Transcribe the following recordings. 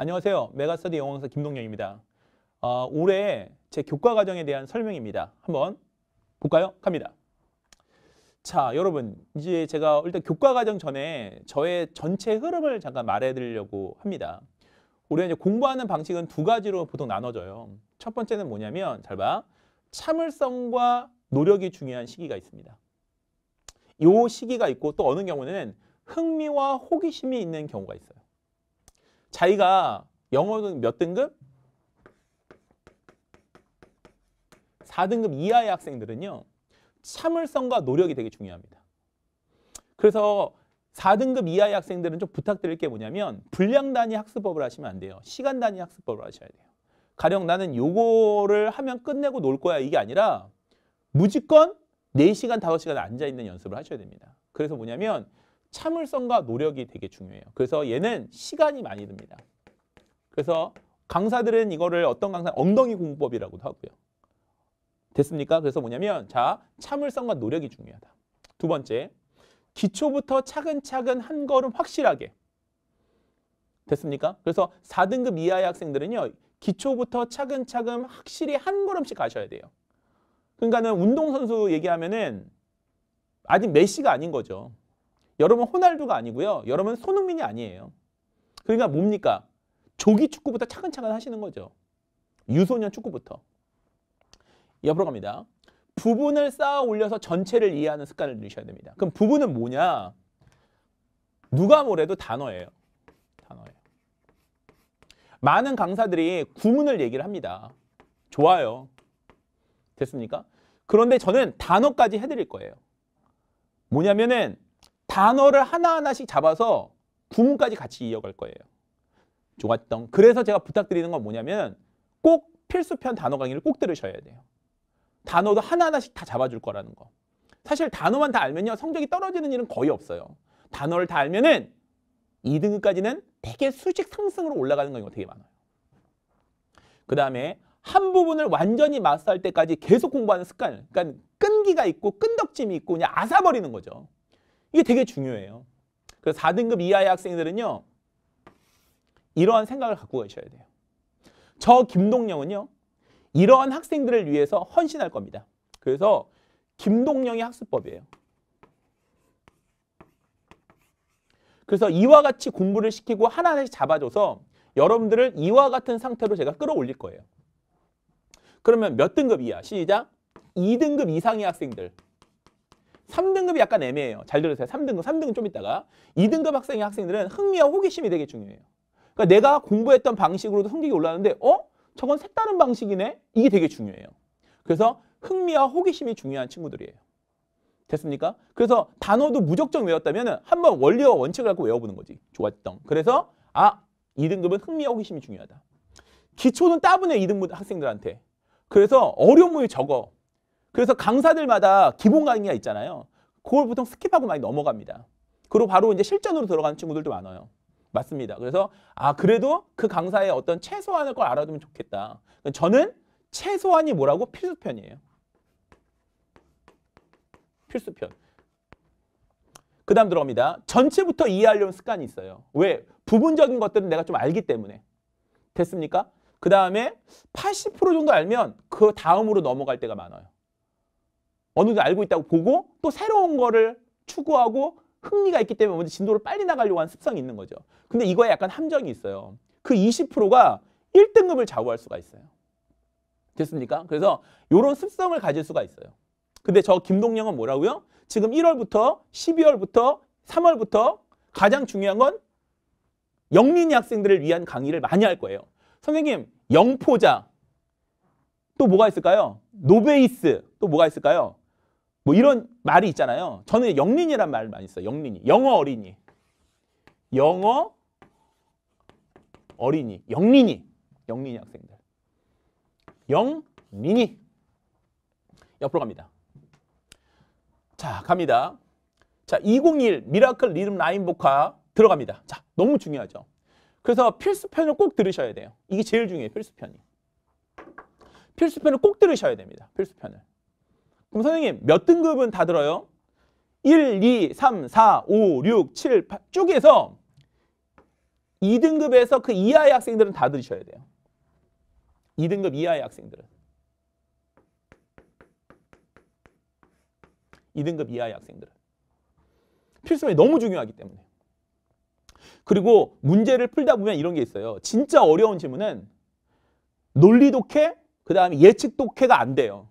안녕하세요. 메가스터디 영어강사 김동영입니다. 어, 올해 제 교과 과정에 대한 설명입니다. 한번 볼까요? 갑니다. 자, 여러분 이제 제가 일단 교과 과정 전에 저의 전체 흐름을 잠깐 말해드리려고 합니다. 우리가 이제 공부하는 방식은 두 가지로 보통 나눠져요. 첫 번째는 뭐냐면 잘 봐. 참을성과 노력이 중요한 시기가 있습니다. 이 시기가 있고 또 어느 경우는 흥미와 호기심이 있는 경우가 있어요. 자기가 영어는 몇 등급? 4등급 이하의 학생들은요. 참을성과 노력이 되게 중요합니다. 그래서 4등급 이하의 학생들은 좀 부탁드릴 게 뭐냐면 분량 단위 학습법을 하시면 안 돼요. 시간 단위 학습법을 하셔야 돼요. 가령 나는 요거를 하면 끝내고 놀 거야 이게 아니라 무조건 4시간, 5시간 앉아있는 연습을 하셔야 됩니다. 그래서 뭐냐면 참을성과 노력이 되게 중요해요. 그래서 얘는 시간이 많이 듭니다. 그래서 강사들은 이거를 어떤 강사 엉덩이 공법이라고도 하고요. 됐습니까? 그래서 뭐냐면 자 참을성과 노력이 중요하다. 두 번째 기초부터 차근차근 한 걸음 확실하게 됐습니까? 그래서 4등급 이하의 학생들은요 기초부터 차근차근 확실히 한 걸음씩 가셔야 돼요. 그러니까는 운동선수 얘기하면은 아직 메시가 아닌 거죠. 여러분 호날두가 아니고요. 여러분 손흥민이 아니에요. 그러니까 뭡니까? 조기 축구부터 차근차근 하시는 거죠. 유소년 축구부터. 옆으로 갑니다. 부분을 쌓아 올려서 전체를 이해하는 습관을 들이셔야 됩니다. 그럼 부분은 뭐냐? 누가 뭐래도 단어예요. 단어예요. 많은 강사들이 구문을 얘기를 합니다. 좋아요. 됐습니까? 그런데 저는 단어까지 해드릴 거예요. 뭐냐면은 단어를 하나하나씩 잡아서 구문까지 같이 이어갈 거예요. 좋았던. 그래서 제가 부탁드리는 건 뭐냐면 꼭 필수편 단어 강의를 꼭 들으셔야 돼요. 단어도 하나하나씩 다 잡아줄 거라는 거. 사실 단어만 다 알면요. 성적이 떨어지는 일은 거의 없어요. 단어를 다 알면은 2등급까지는 되게 수직 상승으로 올라가는 경우가 되게 많아요. 그 다음에 한 부분을 완전히 마스터할 때까지 계속 공부하는 습관. 그러니까 끈기가 있고 끈덕짐이 있고 그냥 아사버리는 거죠. 이게 되게 중요해요. 그래서 4등급 이하의 학생들은요. 이러한 생각을 갖고 계셔야 돼요. 저 김동영은요. 이러한 학생들을 위해서 헌신할 겁니다. 그래서 김동영의 학습법이에요. 그래서 이와 같이 공부를 시키고 하나하나씩 잡아줘서 여러분들을 이와 같은 상태로 제가 끌어올릴 거예요. 그러면 몇 등급 이야? 시작. 2등급 이상의 학생들. 3등급이 약간 애매해요. 잘 들으세요. 3등급, 3등급 좀 있다가 2등급 학생의 학생들은 흥미와 호기심이 되게 중요해요. 그러니까 내가 공부했던 방식으로도 성적이 올라가는데 어? 저건 색다른 방식이네? 이게 되게 중요해요. 그래서 흥미와 호기심이 중요한 친구들이에요. 됐습니까? 그래서 단어도 무작정 외웠다면 한번 원리와 원칙을 갖고 외워보는 거지. 좋았던. 그래서 아, 2등급은 흥미와 호기심이 중요하다. 기초는 따분해 2등급 학생들한테. 그래서 어려움이 적어. 그래서 강사들마다 기본 강의가 있잖아요. 그걸 보통 skip하고 많이 넘어갑니다. 그리고 바로 이제 실전으로 들어가는 친구들도 많아요. 맞습니다. 그래서 아 그래도 그 강사의 어떤 최소한을 걸 알아두면 좋겠다. 저는 최소한이 뭐라고 필수편이에요. 필수편. 그 다음 들어갑니다. 전체부터 이해하려는 습관이 있어요. 왜? 부분적인 것들은 내가 좀 알기 때문에. 됐습니까? 그 다음에 80% 정도 알면 그 다음으로 넘어갈 때가 많아요. 어느 정도 알고 있다고 보고 또 새로운 거를 추구하고 흥미가 있기 때문에 먼저 진도를 빨리 나가려고 하는 습성이 있는 거죠. 근데 이거에 약간 함정이 있어요. 그 20%가 1등급을 좌우할 수가 있어요. 됐습니까? 그래서 이런 습성을 가질 수가 있어요. 근데 저 김동영은 뭐라고요? 지금 1월부터 12월부터 3월부터 가장 중요한 건 영민이 학생들을 위한 강의를 많이 할 거예요. 선생님, 영포자 또 뭐가 있을까요? 노베이스 또 뭐가 있을까요? 뭐 이런 말이 있잖아요. 저는 영린이란 말 많이 써요. 영린이. 영어 어린이. 영어 어린이. 영린이. 영린이 학생들. 영린이. 옆으로 갑니다. 자, 갑니다. 자, 2021 miracle rhythm rhyme voca 들어갑니다. 자, 너무 중요하죠. 그래서 필수편을 꼭 들으셔야 돼요. 이게 제일 중요해요. 필수편이. 필수편을 꼭 들으셔야 됩니다. 필수편을. 그럼 선생님 몇 등급은 다 들어요? 1, 2, 3, 4, 5, 6, 7, 8쭉 해서 2등급에서 그 이하의 학생들은 다 들으셔야 돼요. 2등급 이하의 학생들은. 2등급 이하의 학생들은. 필수면이 너무 중요하기 때문에. 그리고 문제를 풀다 보면 이런 게 있어요. 진짜 어려운 질문은 논리 독해, 그 다음에 예측 독해가 안 돼요.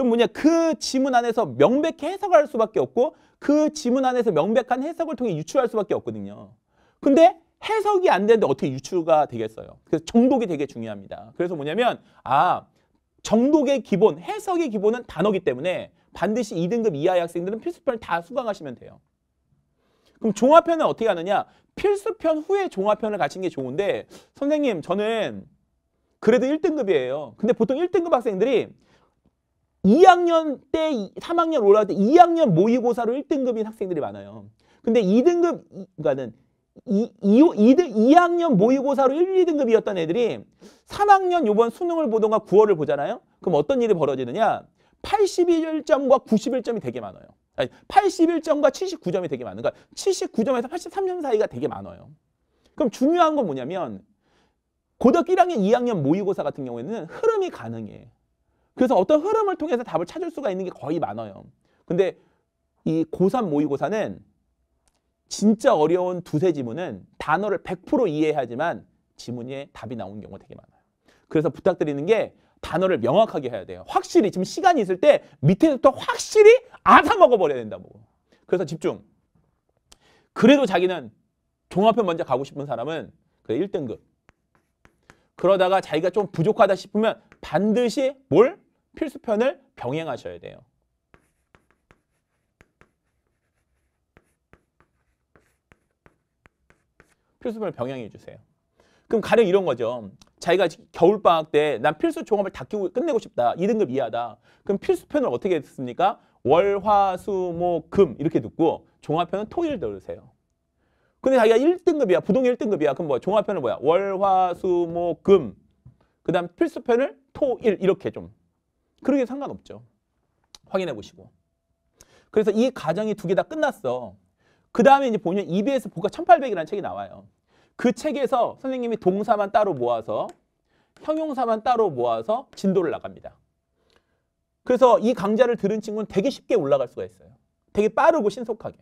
그럼 뭐냐 그 지문 안에서 명백히 해석할 수밖에 없고 그 지문 안에서 명백한 해석을 통해 유추할 수밖에 없거든요. 근데 해석이 안 되는데 어떻게 유추가 되겠어요? 그래서 정독이 되게 중요합니다. 그래서 뭐냐면 아 정독의 기본, 해석의 기본은 단어기 때문에 반드시 2등급 이하의 학생들은 필수편을 다 수강하시면 돼요. 그럼 종합편은 어떻게 하느냐? 필수편 후에 종합편을 가신 게 좋은데 선생님 저는 그래도 1등급이에요. 근데 보통 1등급 학생들이 2학년 때 3학년 올라갈 때 2학년 모의고사로 1등급인 학생들이 많아요. 근데 2등급 그러니까는 2, 2, 2등, 2학년 모의고사로 1, 2등급이었던 애들이 3학년 요번 수능을 보던가 9월을 보잖아요. 그럼 어떤 일이 벌어지느냐? 81점과 91점이 되게 많아요. 아니, 81점과 79점이 되게 많아요. 그러니까 79점에서 83점 사이가 되게 많아요. 그럼 중요한 건 뭐냐면 고등학교 1학년, 2학년 모의고사 같은 경우에는 흐름이 가능해. 그래서 어떤 흐름을 통해서 답을 찾을 수가 있는 게 거의 많아요. 근데 이 고3 모의고사는 진짜 어려운 두세 지문은 단어를 100% 이해하지만 지문에 답이 나오는 경우가 되게 많아요. 그래서 부탁드리는 게 단어를 명확하게 해야 돼요. 확실히 지금 시간이 있을 때 밑에부터 확실히 아사 먹어버려야 된다고. 그래서 집중. 그래도 자기는 종합편 먼저 가고 싶은 사람은 그 1등급. 그러다가 자기가 좀 부족하다 싶으면 반드시 뭘? 필수편을 병행하셔야 돼요. 필수편을 병행해 주세요. 그럼 가령 이런 거죠. 자기가 겨울방학 때 난 필수 종합을 다 끼고 끝내고 싶다. 2등급 이하다. 그럼 필수편을 어떻게 듣습니까? 월, 화, 수, 목, 금 이렇게 듣고 종합편은 토일 들으세요. 근데 자기가 1등급이야. 부동 1등급이야. 그럼 뭐 종합편은 뭐야? 월, 화, 수, 목, 금. 그 다음 필수편을 토, 일 이렇게 좀. 그러게 상관없죠. 확인해 보시고. 그래서 이 과정이 두 개 다 끝났어. 그 다음에 이제 보면 EBS 보가 1800이라는 책이 나와요. 그 책에서 선생님이 동사만 따로 모아서 형용사만 따로 모아서 진도를 나갑니다. 그래서 이 강좌를 들은 친구는 되게 쉽게 올라갈 수가 있어요. 되게 빠르고 신속하게.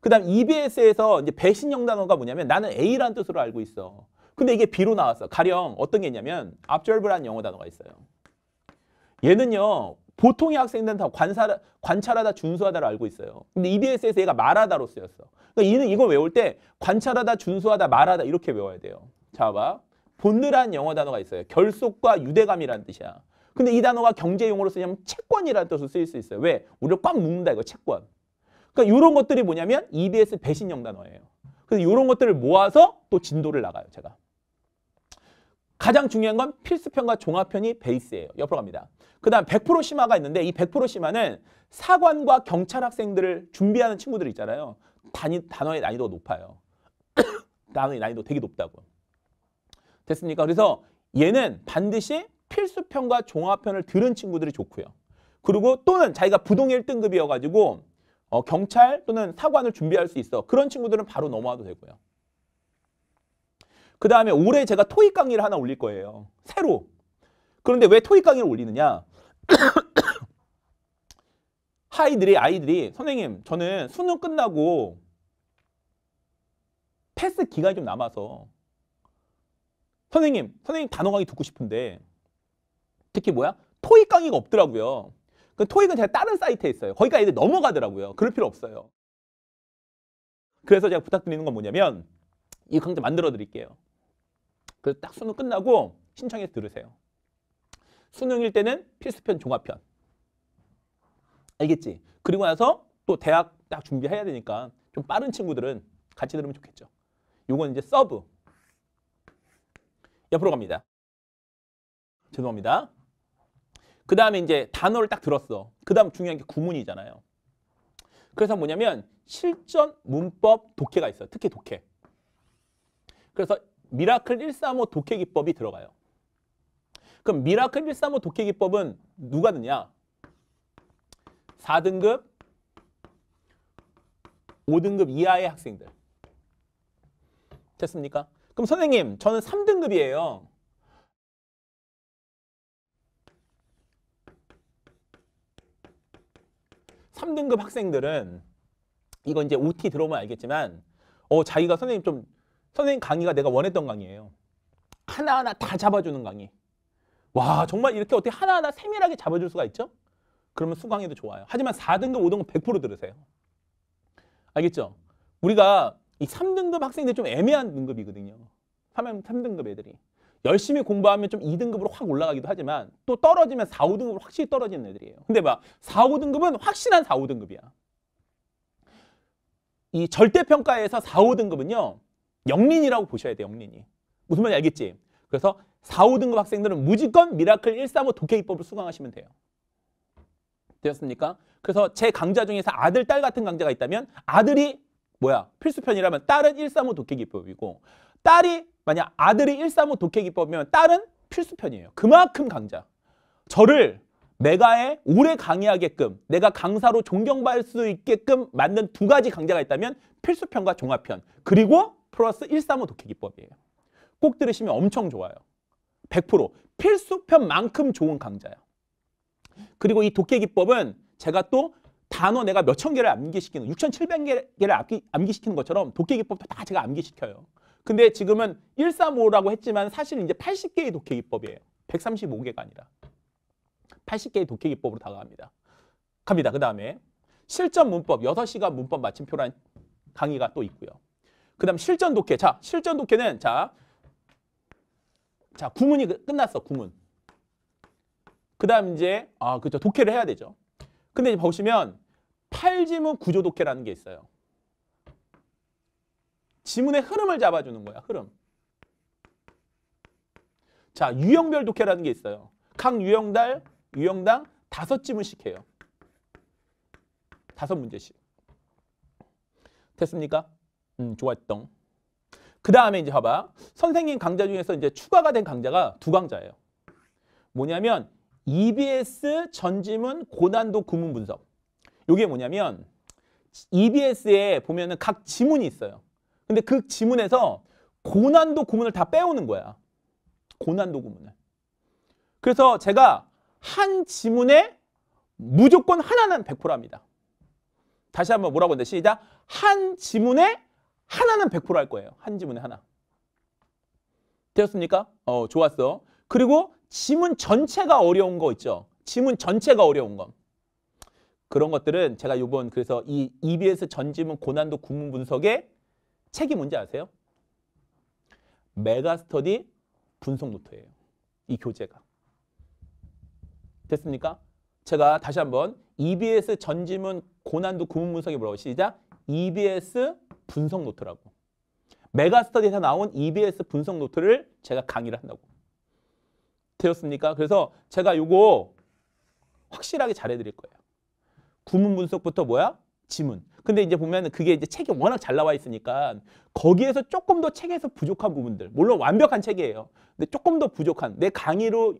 그 다음 EBS에서 이제 배신형 단어가 뭐냐면 나는 A라는 뜻으로 알고 있어. 근데 이게 B로 나왔어. 가령 어떤 게 있냐면 observe라는 영어 단어가 있어요. 얘는요. 보통의 학생들은 다 관사, 관찰하다, 준수하다를 알고 있어요. 근데 EBS에서 얘가 말하다로 쓰였어. 그러니까 이는 이걸 외울 때 관찰하다, 준수하다, 말하다 이렇게 외워야 돼요. 자, 봐. 본드라는 영어 단어가 있어요. 결속과 유대감이라는 뜻이야. 근데 이 단어가 경제 용어로 쓰냐면 채권이라는 뜻으로 쓰일 수 있어요. 왜? 우리를 꽉 묶는다 이거 채권. 그러니까 이런 것들이 뭐냐면 EBS 배신형 단어예요. 그래서 이런 것들을 모아서 또 진도를 나가요. 제가. 가장 중요한 건 필수편과 종합편이 베이스예요. 옆으로 갑니다. 그 다음 100% 심화가 있는데 이 100% 심화는 사관과 경찰 학생들을 준비하는 친구들 있잖아요. 단위, 단어의 난이도가 높아요. 단어의 난이도 되게 높다고. 됐습니까? 그래서 얘는 반드시 필수편과 종합편을 들은 친구들이 좋고요. 그리고 또는 자기가 부동 1등급이어가지고 어, 경찰 또는 사관을 준비할 수 있어. 그런 친구들은 바로 넘어와도 되고요. 그 다음에 올해 제가 토익 강의를 하나 올릴 거예요. 새로. 그런데 왜 토익 강의를 올리느냐? 아이들이 아이들이 선생님 저는 수능 끝나고 패스 기간이 좀 남아서 선생님 선생님 단어 강의 듣고 싶은데 특히 뭐야 토익 강의가 없더라고요. 그 토익은 제가 다른 사이트에 있어요. 거기가 애들 넘어가더라고요. 그럴 필요 없어요. 그래서 제가 부탁드리는 건 뭐냐면 이 강좌 만들어 드릴게요. 그래서 딱 수능 끝나고 신청해서 들으세요. 수능일 때는 필수편 종합편. 알겠지? 그리고 나서 또 대학 딱 준비해야 되니까 좀 빠른 친구들은 같이 들으면 좋겠죠. 요건 이제 sub. 옆으로 갑니다. 죄송합니다. 그 다음에 이제 단어를 딱 들었어. 그 다음 중요한 게 구문이잖아요. 그래서 뭐냐면 실전, 문법, 독해가 있어요. 특히 독해. 그래서 miracle 135 독해 기법이 들어가요. 그럼 miracle 135 독해 기법은 누가 듣냐? 4등급, 5등급 이하의 학생들. 됐습니까? 그럼 선생님, 저는 3등급이에요. 삼등급 학생들은 이거 이제 OT 들어오면 알겠지만 어 자기가 선생님 좀 선생님 강의가 내가 원했던 강의예요. 하나하나 다 잡아주는 강의. 와 정말 이렇게 어떻게 하나하나 세밀하게 잡아줄 수가 있죠? 그러면 수강해도 좋아요. 하지만 4등급, 5등급 100% 들으세요. 알겠죠? 우리가 이 3등급 학생들 좀 애매한 등급이거든요. 3, 3등급 애들이. 열심히 공부하면 좀 2등급으로 확 올라가기도 하지만 또 떨어지면 4, 5등급으로 확실히 떨어지는 애들이에요. 근데 막 4, 5등급은 확실한 4, 5등급이야. 이 절대평가에서 4, 5등급은요. 영린이라고 보셔야 돼요. 영린이. 무슨 말인지 알겠지? 그래서 4, 5등급 학생들은 무조건 miracle 135 독해기법을 수강하시면 돼요. 되었습니까? 그래서 제 강좌 중에서 아들, 딸 같은 강좌가 있다면 아들이 뭐야? 필수편이라면 딸은 135 독해기법이고 딸이 만약 아들이 135 독해 기법이면 딸은 필수편이에요. 그만큼 강좌. 저를 메가에 오래 강의하게끔 내가 강사로 존경받을 수 있게끔 만든 두 가지 강좌가 있다면 필수편과 종합편 그리고 플러스 135 독해 기법이에요. 꼭 들으시면 엄청 좋아요. 100% 필수편만큼 좋은 강좌예요. 그리고 이 독해 기법은 제가 또 단어 내가 몇 천 개를 암기시키는 6,700개를 암기, 암기시키는 것처럼 독해 기법도 다 제가 암기시켜요. 근데 지금은 135라고 했지만 사실 이제 80개의 독해기법이에요. 135개가 아니라. 80개의 독해기법으로 다가갑니다. 갑니다. 그 다음에 실전 문법 6시간 문법 마침표란 강의가 또 있고요. 그 다음 실전 독해. 자, 실전 독해는 자, 자 구문이 끝- 끝났어. 구문. 그 다음 이제 아 그죠 독해를 해야 되죠. 근데 이제 보시면 팔지문 구조 독해라는 게 있어요. 지문의 흐름을 잡아주는 거야. 흐름. 자 유형별 독해라는 게 있어요. 각 유형달 유형당 다섯 지문씩 해요. 다섯 문제씩. 됐습니까? 음 좋았던. 그 다음에 이제 봐봐. 선생님 강좌 중에서 이제 추가가 된 강좌가 두 강좌예요. 뭐냐면 EBS 전지문 고난도 구문 분석. 이게 뭐냐면 EBS에 보면은 각 지문이 있어요. 근데 그 지문에서 고난도 구문을 다 빼오는 거야. 고난도 구문을. 그래서 제가 한 지문에 무조건 하나는 100% 합니다. 다시 한번 뭐라고 했는데 시작. 한 지문에 하나는 100%할 거예요. 한 지문에 하나. 되었습니까? 어, 좋았어. 그리고 지문 전체가 어려운 거 있죠. 지문 전체가 어려운 거. 그런 것들은 제가 이번 그래서 이 EBS 전지문 고난도 구문 분석의 책이 뭔지 아세요? 메가스터디 분석 노트예요. 이 교재가. 됐습니까? 제가 다시 한번 EBS 전지문 고난도 구문 분석이 뭐라고 시작? EBS 분석 노트라고. 메가스터디에서 나온 EBS 분석 노트를 제가 강의를 한다고. 되었습니까? 그래서 제가 요거 확실하게 잘해드릴 거예요. 구문 분석부터 뭐야? 지문. 근데 이제 보면 그게 이제 책이 워낙 잘 나와 있으니까 거기에서 조금 더 책에서 부족한 부분들. 물론 완벽한 책이에요. 근데 조금 더 부족한 내 강의로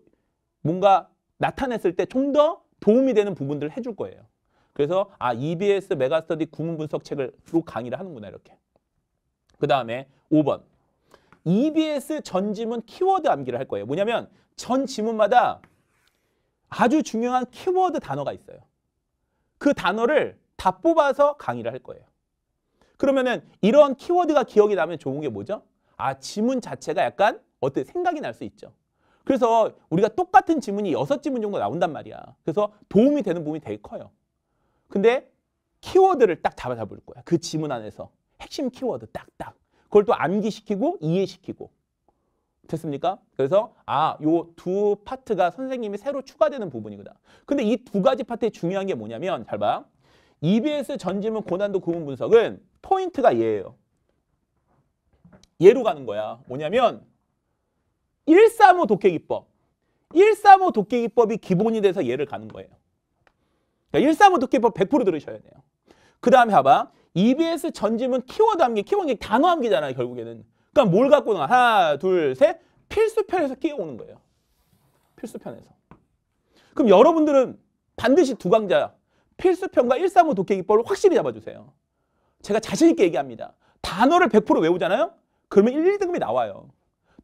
뭔가 나타냈을 때 좀 더 도움이 되는 부분들을 해줄 거예요. 그래서 아 EBS 메가스터디 구문 분석 책을 로 강의를 하는구나 이렇게. 그 다음에 5번. EBS 전 지문 키워드 암기를 할 거예요. 뭐냐면 전 지문마다 아주 중요한 키워드 단어가 있어요. 그 단어를 다 뽑아서 강의를 할 거예요. 그러면은 이런 키워드가 기억이 나면 좋은 게 뭐죠? 아, 지문 자체가 약간 어때 생각이 날 수 있죠. 그래서 우리가 똑같은 지문이 여섯 지문 정도 나온단 말이야. 그래서 도움이 되는 부분이 되게 커요. 근데 키워드를 딱 잡아 잡을 거야. 그 지문 안에서 핵심 키워드 딱딱. 그걸 또 암기시키고 이해시키고. 됐습니까? 그래서 아, 요 두 파트가 선생님이 새로 추가되는 부분이거든. 근데 이 두 가지 파트의 중요한 게 뭐냐면 잘 봐. EBS 전지문 고난도 구문 분석은 포인트가 얘예요. 얘로 가는 거야. 뭐냐면 135 독해기법. 135 독해기법이 기본이 돼서 얘를 가는 거예요. 그러니까 135 독해기법 100% 들으셔야 돼요. 그 다음에 봐봐. EBS 전지문 키워드 암기, 키워드 암기 단어 암기잖아요, 결국에는. 그러니까 뭘 갖고 나가? 하나, 둘, 셋. 필수편에서 끼워오는 거예요. 필수편에서. 그럼 여러분들은 반드시 두 강자 필수편과 135 독해기법을 확실히 잡아주세요. 제가 자신 있게 얘기합니다. 단어를 100% 외우잖아요? 그러면 1, 2등급이 나와요.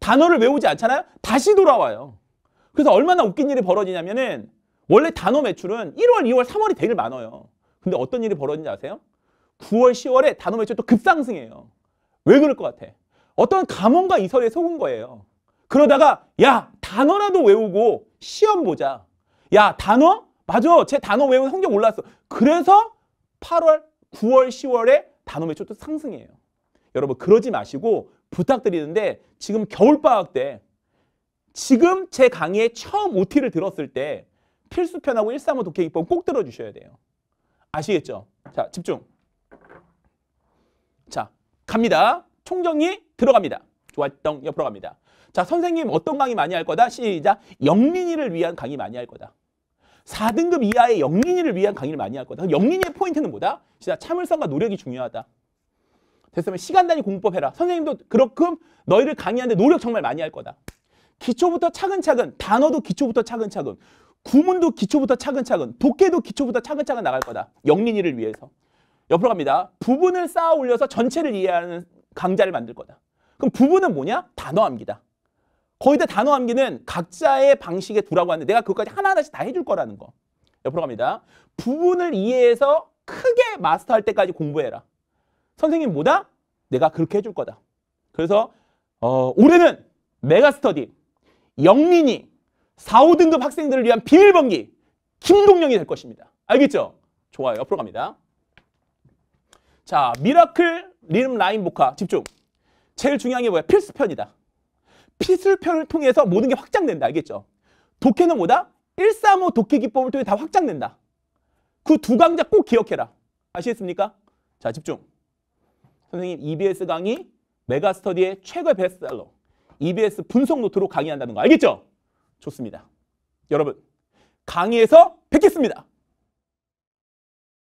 단어를 외우지 않잖아요? 다시 돌아와요. 그래서 얼마나 웃긴 일이 벌어지냐면은 원래 단어 매출은 1월, 2월, 3월이 되게 많아요. 근데 어떤 일이 벌어지는지 아세요? 9월, 10월에 단어 매출 또 급상승해요. 왜 그럴 것 같아? 어떤 감언과 이설에 속은 거예요. 그러다가 야 단어라도 외우고 시험 보자. 야 단어? 맞아. 제 단어 외우는 성적 올랐어. 그래서 8월, 9월, 10월에 단어 매출 또 상승해요. 여러분 그러지 마시고 부탁드리는데 지금 겨울방학 때 지금 제 강의에 처음 OT를 들었을 때 필수편하고 135 독해기법 꼭 들어주셔야 돼요. 아시겠죠? 자 집중. 자 갑니다. 총정리 들어갑니다. 좋았던 옆으로 갑니다. 자 선생님 어떤 강의 많이 할 거다? 시작. 영린이를 위한 강의 많이 할 거다. 4등급 이하의 영린이를 위한 강의를 많이 할 거다. 영린이의 포인트는 뭐다? 진짜 참을성과 노력이 중요하다. 됐으면 시간 단위 공부법 해라. 선생님도 그렇끔 너희를 강의하는데 노력 정말 많이 할 거다. 기초부터 차근차근, 단어도 기초부터 차근차근, 구문도 기초부터 차근차근, 독해도 기초부터 차근차근 나갈 거다. 영린이를 위해서. 옆으로 갑니다. 부분을 쌓아 올려서 전체를 이해하는 강좌를 만들 거다. 그럼 부분은 뭐냐? 단어 암기다. 거의 다 단어 암기는 각자의 방식에 두라고 하는데 내가 그것까지 하나하나씩 다 해줄 거라는 거. 옆으로 갑니다. 부분을 이해해서 크게 마스터할 때까지 공부해라. 선생님 뭐다? 내가 그렇게 해줄 거다. 그래서 어, 올해는 메가스터디, 영린이, 4, 5등급 학생들을 위한 비밀병기 김동영이 될 것입니다. 알겠죠? 좋아요. 옆으로 갑니다. 자, miracle rhythm rhyme voca 집중. 제일 중요한 게 뭐야? 필수편이다. 필수편을 통해서 모든 게 확장된다. 알겠죠? 독해는 뭐다? 135 독해 기법을 통해 다 확장된다. 그 두 강좌 꼭 기억해라. 아시겠습니까? 자, 집중. 선생님 EBS 강의 메가스터디의 최고의 베스트셀러 EBS 분석 노트로 강의한다는 거 알겠죠? 좋습니다. 여러분 강의에서 뵙겠습니다.